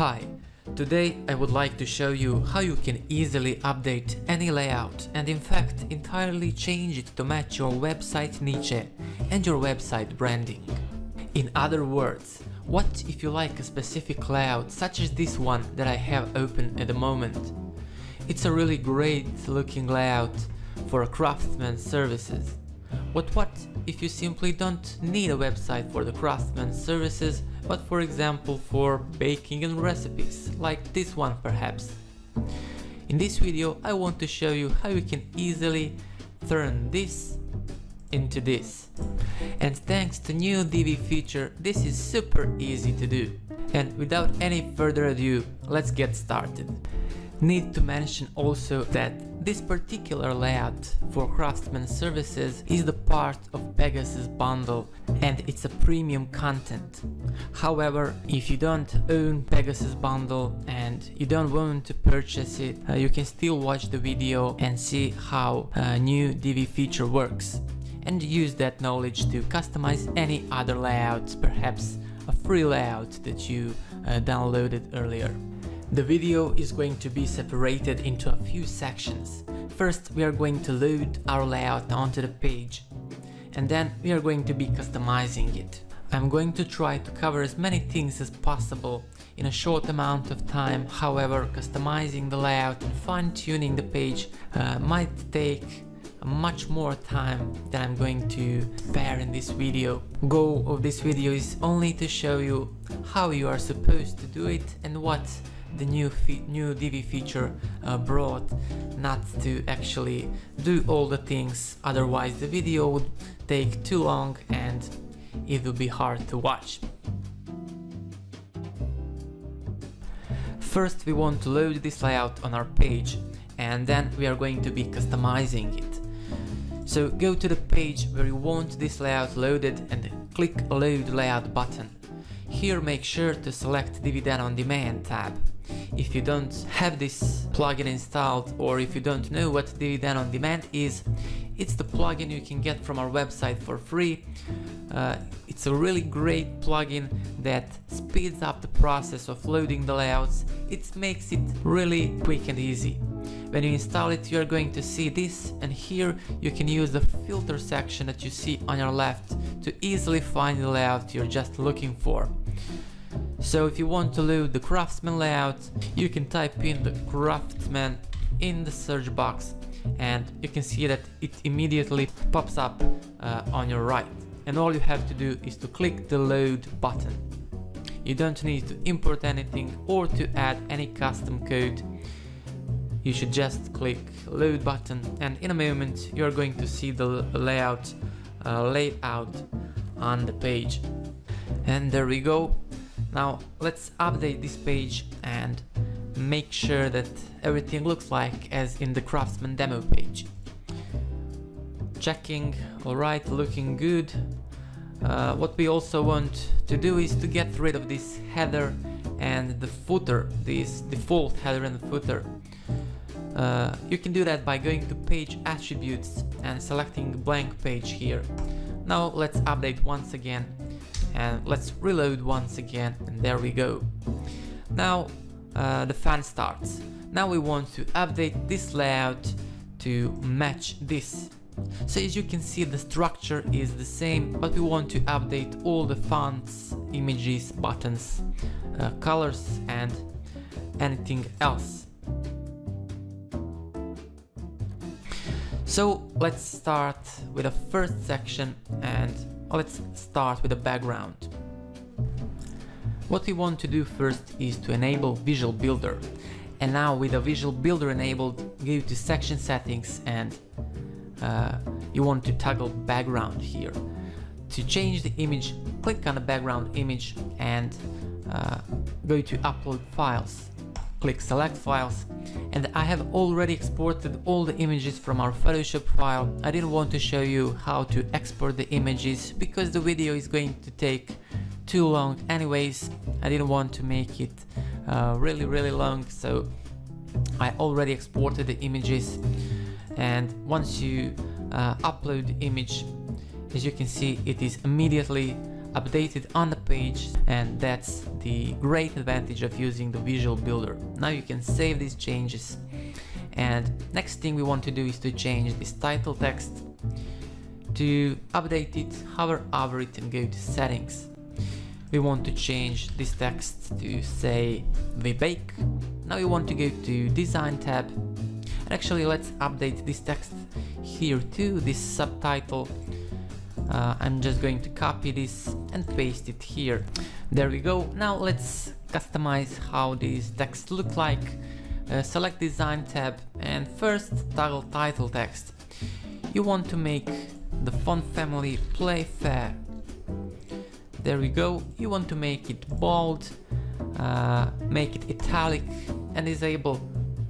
Hi, today I would like to show you how you can easily update any layout and in fact entirely change it to match your website niche and your website branding. In other words, what if you like a specific layout such as this one that I have open at the moment? It's a really great looking layout for a craftsman services. But what if you simply don't need a website for the craftsman services but for example for baking and recipes, like this one perhaps. In this video I want to show you how you can easily turn this into this. And thanks to new Divi feature this is super easy to do. And without any further ado, let's get started. Need to mention also that this particular layout for Craftsman services is the part of Pegasus bundle and it's a premium content. However, if you don't own Pegasus bundle and you don't want to purchase it, uh, you can still watch the video and see how a new Divi feature works and use that knowledge to customize any other layouts, perhaps a free layout that you uh, downloaded earlier. The video is going to be separated into a few sections. First we are going to load our layout onto the page and then we are going to be customizing it. I'm going to try to cover as many things as possible in a short amount of time, however customizing the layout and fine-tuning the page uh, might take much more time than I'm going to spare in this video. Goal of this video is only to show you how you are supposed to do it and what the new new Divi feature uh, brought not to actually do all the things otherwise the video would take too long and it would be hard to watch. First we want to load this layout on our page and then we are going to be customizing it. So go to the page where you want this layout loaded and click load layout button. Here make sure to select Divi Den on Demand tab if you don't have this plugin installed or if you don't know what Divi Den on Demand is, it's the plugin you can get from our website for free. Uh, it's a really great plugin that speeds up the process of loading the layouts. It makes it really quick and easy. When you install it, you're going to see this and here you can use the filter section that you see on your left to easily find the layout you're just looking for. So if you want to load the Craftsman layout, you can type in the Craftsman in the search box and you can see that it immediately pops up uh, on your right. And all you have to do is to click the load button. You don't need to import anything or to add any custom code. You should just click load button and in a moment you're going to see the layout uh, laid out on the page. And there we go, now let's update this page and make sure that everything looks like as in the Craftsman demo page. Checking, alright, looking good. Uh, what we also want to do is to get rid of this header and the footer, this default header and footer. Uh, you can do that by going to page attributes and selecting blank page here. Now let's update once again and let's reload once again and there we go. Now uh, the fan starts. Now we want to update this layout to match this. So as you can see the structure is the same but we want to update all the fonts, images, buttons, uh, colors and anything else. So let's start with the first section and Let's start with the background. What we want to do first is to enable Visual Builder. And now with the Visual Builder enabled, go to section settings and uh, you want to toggle background here. To change the image, click on the background image and uh, go to upload files. Click select files and I have already exported all the images from our Photoshop file. I didn't want to show you how to export the images because the video is going to take too long anyways. I didn't want to make it uh, really really long so I already exported the images and once you uh, upload the image as you can see it is immediately updated on the page and that's the great advantage of using the visual builder. Now you can save these changes. And next thing we want to do is to change this title text to update it hover over it and go to settings. We want to change this text to say we bake. Now we want to go to design tab. And actually let's update this text here too this subtitle uh, I'm just going to copy this and paste it here there we go now let's customize how this text look like uh, select design tab and first toggle title text. You want to make the font family Playfair. There we go, you want to make it bold, uh, make it italic and disable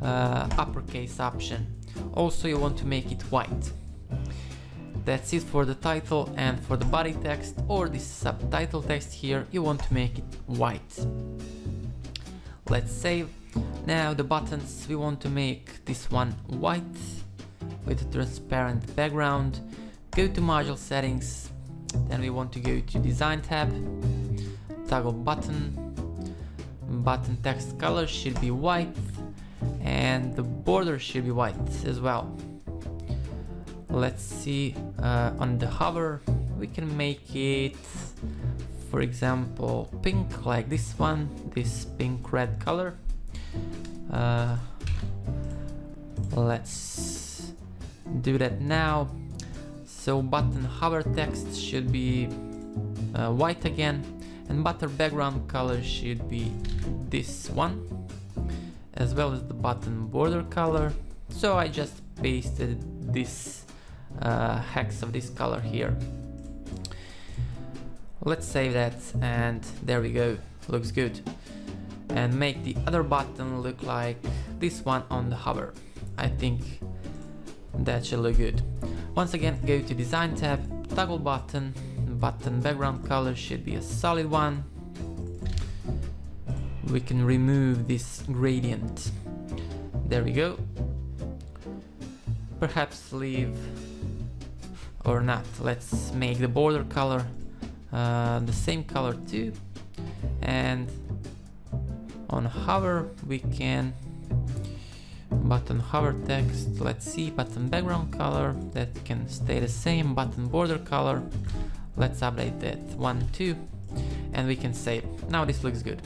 uh, uppercase option. Also you want to make it white. That's it for the title and for the body text or the subtitle text here you want to make it white. Let's save now the buttons, we want to make this one white with a transparent background. Go to module settings, then we want to go to design tab, toggle button, button text color should be white and the border should be white as well. Let's see uh, on the hover we can make it for example pink like this one, this pink red color uh, let's do that now. So button hover text should be uh, white again and button background color should be this one as well as the button border color. So I just pasted this uh, hex of this color here. Let's save that and there we go, looks good and make the other button look like this one on the hover. I think that should look good. Once again, go to design tab, toggle button, button background color should be a solid one. We can remove this gradient. There we go. Perhaps leave or not. Let's make the border color uh, the same color too. And on hover we can button hover text. Let's see button background color that can stay the same button border color. Let's update that one two and we can save. Now this looks good.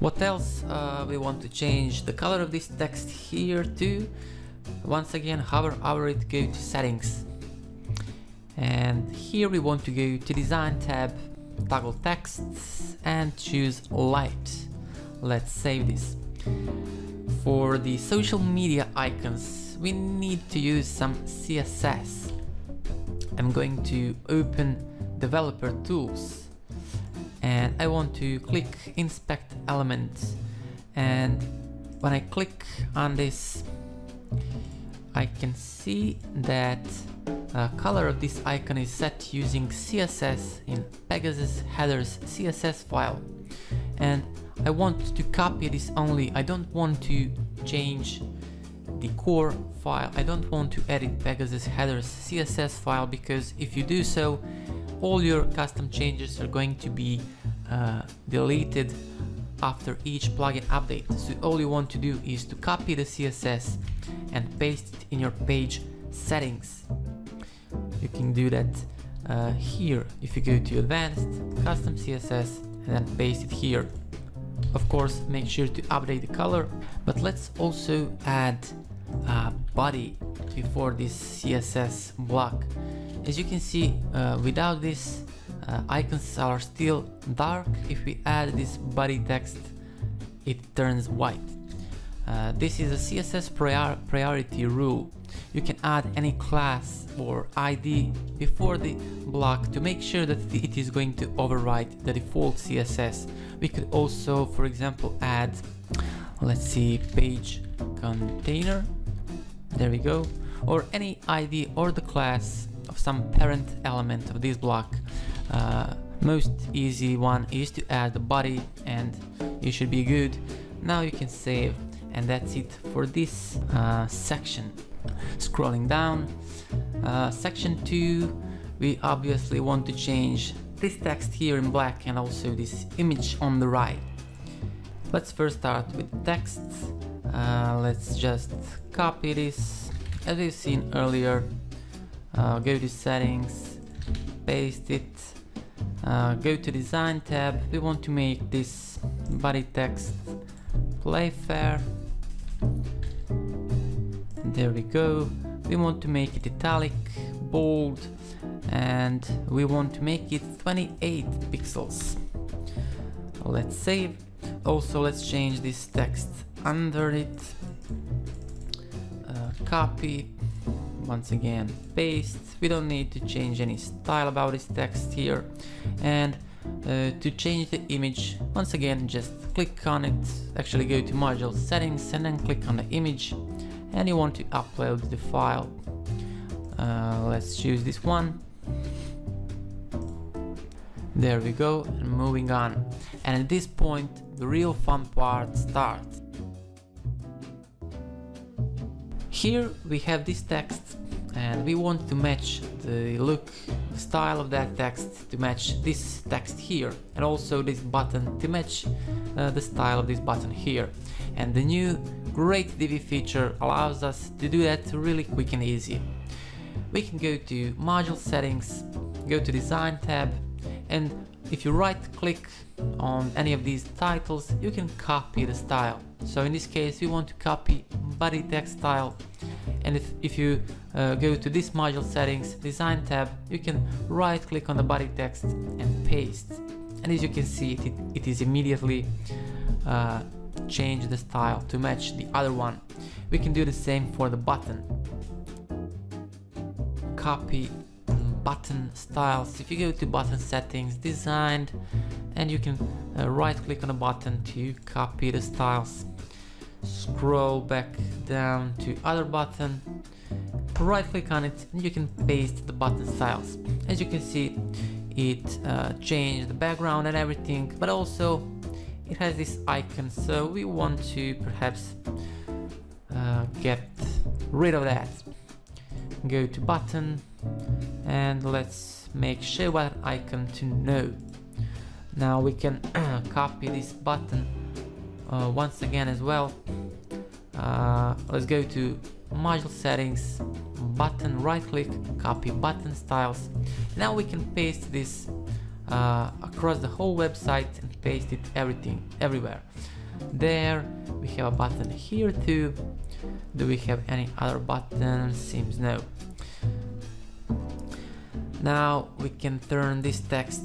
What else uh, we want to change the color of this text here too once again hover over it go to settings and here we want to go to design tab toggle texts and choose light Let's save this. For the social media icons, we need to use some CSS. I'm going to open developer tools and I want to click inspect element and when I click on this I can see that uh, color of this icon is set using CSS in Pegasus headers CSS file. And I want to copy this only, I don't want to change the core file, I don't want to edit Pegasus headers CSS file because if you do so, all your custom changes are going to be uh, deleted after each plugin update. So all you want to do is to copy the CSS and paste it in your page settings. You can do that uh, here if you go to advanced, custom CSS and then paste it here. Of course, make sure to update the color, but let's also add a body before this CSS block. As you can see, uh, without this, uh, icons are still dark. If we add this body text, it turns white. Uh, this is a CSS prior priority rule. You can add any class or ID before the block to make sure that it is going to override the default CSS. We could also, for example, add, let's see, page container. There we go. Or any ID or the class of some parent element of this block. Uh, most easy one is to add the body and you should be good. Now you can save and that's it for this uh, section. Scrolling down, uh, section 2, we obviously want to change this text here in black and also this image on the right. Let's first start with text. Uh, let's just copy this as we've seen earlier. Uh, go to settings, paste it, uh, go to design tab. We want to make this body text Playfair. There we go. We want to make it italic, bold, and we want to make it 28 pixels. Let's save. Also, let's change this text under it. Uh, copy. Once again, paste. We don't need to change any style about this text here. And uh, to change the image, once again, just click on it. Actually, go to module settings and then click on the image. And you want to upload the file. Uh, let's choose this one there we go, and moving on. And at this point, the real fun part starts. Here we have this text and we want to match the look, the style of that text to match this text here and also this button to match uh, the style of this button here. And the new great Divi feature allows us to do that really quick and easy. We can go to module settings, go to design tab and if you right click on any of these titles you can copy the style. So in this case we want to copy body text style. And if, if you uh, go to this module settings design tab you can right click on the body text and paste. And as you can see it, it is immediately uh, change the style to match the other one. We can do the same for the button. Copy button styles. If you go to button settings designed and you can uh, right click on a button to copy the styles. Scroll back down to other button. Right click on it and you can paste the button styles. As you can see it uh, changed the background and everything but also it has this icon so we want to perhaps uh, get rid of that. Go to button and let's make show button icon to no now we can copy this button uh, once again as well. Uh, let's go to module settings button right click copy button styles. Now we can paste this uh, across the whole website and paste it everything everywhere there we have a button here too do we have any other buttons seems no now we can turn this text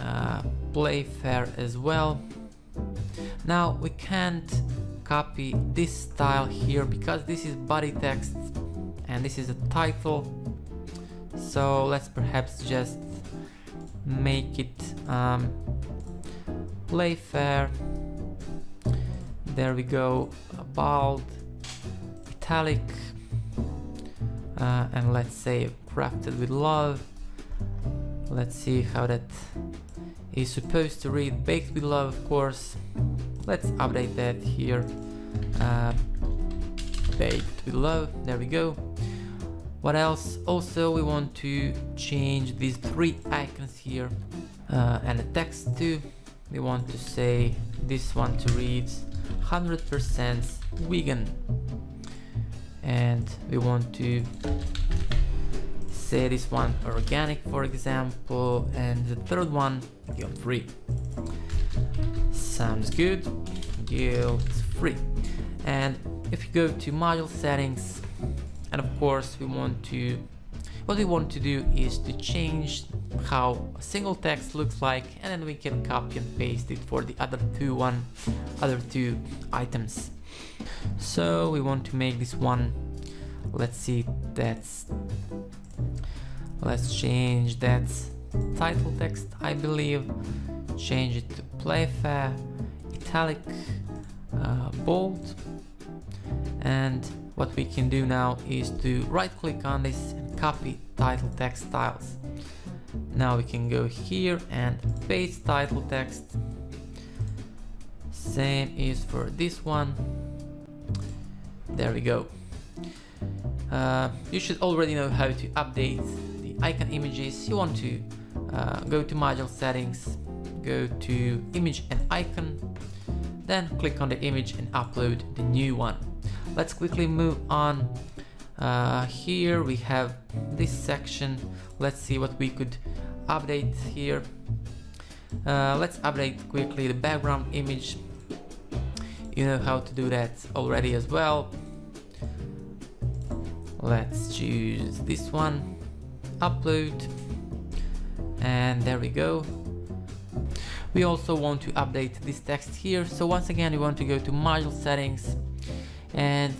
uh, Playfair as well. Now we can't copy this style here because this is body text and this is a title. So let's perhaps just make it um, Playfair. There we go, bold, italic, uh, and let's say crafted with love Let's see how that is supposed to read. Baked with love, of course. Let's update that here. Uh, baked with love, there we go. What else? Also, we want to change these three icons here uh, and the text too. We want to say this one to read 100% vegan and we want to say this one organic for example and the third one guilt free sounds good guilt free and if you go to module settings and of course we want to what we want to do is to change how a single text looks like and then we can copy and paste it for the other two one other two items. So we want to make this one let's see that's let's change that title text I believe. Change it to Playfair italic uh, bold. And what we can do now is to right click on this and copy title text styles. Now we can go here and paste title text. Same is for this one. There we go. Uh, you should already know how to update the icon images. You want to uh, go to module settings, go to image and icon, then click on the image and upload the new one. Let's quickly move on. Uh, here we have this section. Let's see what we could update here. Uh, let's update quickly the background image. You know how to do that already as well. Let's choose this one, upload, and there we go. We also want to update this text here. So once again, we want to go to module settings and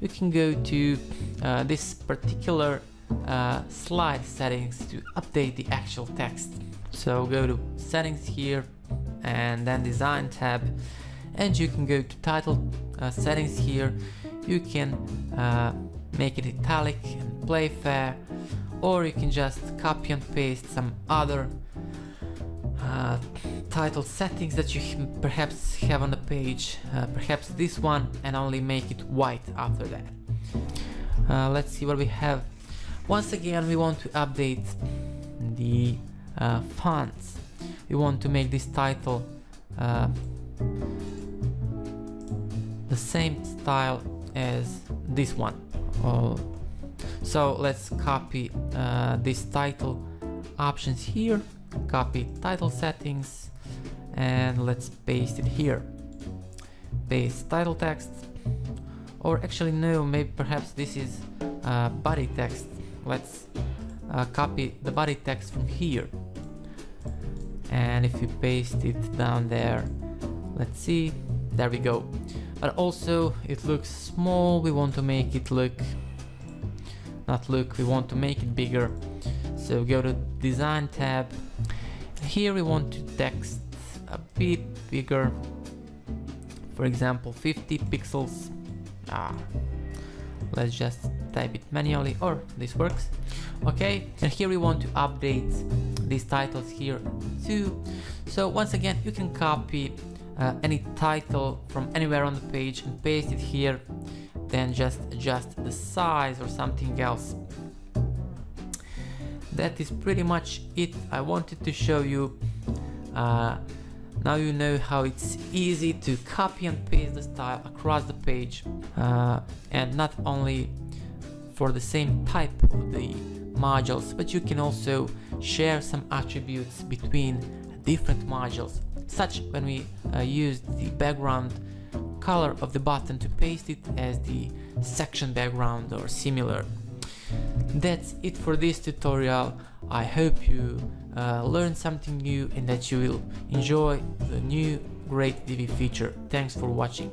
you can go to uh, this particular uh, slide settings to update the actual text. So go to settings here and then design tab and you can go to title uh, settings here. You can uh, make it italic and Playfair or you can just copy and paste some other uh, title settings that you perhaps have on the page uh, perhaps this one and only make it white after that. Uh, let's see what we have. Once again we want to update the uh, fonts. We want to make this title uh, the same style as this one. Oh. so let's copy this title options here copy title settings and let's paste it here. Paste title text or actually no maybe perhaps this is uh, body text. Let's uh, copy the body text from here. And if you paste it down there let's see. There we go. But also it looks small. We want to make it look not look we want to make it bigger. So go to design tab. Here we want to text a bit bigger. For example 50 pixels. Ah let's just type it manually or this works. Okay and here we want to update these titles here too. So once again you can copy uh, any title from anywhere on the page and paste it here then just adjust the size or something else that is pretty much it. I wanted to show you uh, now you know how it's easy to copy and paste the style across the page uh, and not only for the same type of the modules but you can also share some attributes between different modules such when we uh, use the background color of the button to paste it as the section background or similar that's it for this tutorial. I hope you uh, learned something new and that you will enjoy the new great Divi feature. Thanks for watching.